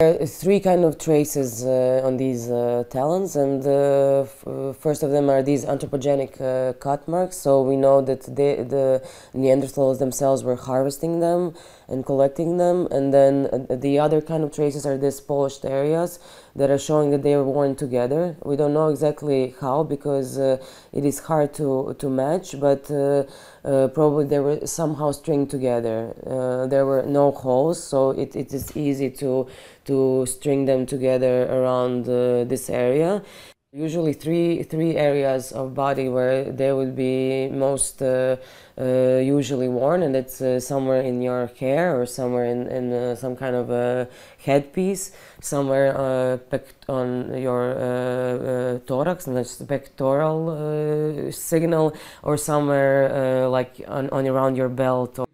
There are three kind of traces uh, on these uh, talons, and uh, first of them are these anthropogenic uh, cut marks. So we know that they, the Neanderthals themselves were harvesting them and collecting them, and then uh, the other kind of traces are these polished areas that are showing that they were worn together. We don't know exactly how because uh, it is hard to to match, but probably they were somehow stringed together. there were no holes, so it, it is easy to to string them together around uh, this area. Usually three, three areas of body where they would be most uh, uh, usually worn and it's uh, somewhere in your hair or somewhere in, in uh, some kind of a headpiece, somewhere uh, on your thorax and that's the pectoral signal or somewhere like on, on around your belt